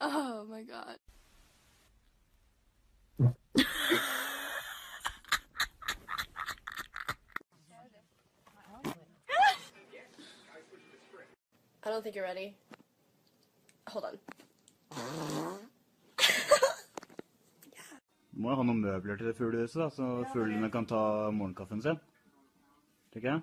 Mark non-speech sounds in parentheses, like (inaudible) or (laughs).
Oh my god. (laughs) I don't think you're ready. Hold on. Du må jo ha noen møbler til det fuglehuset, da, så fuglene kan ta morgenkaffen sin. Tenker jeg.